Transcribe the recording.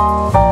you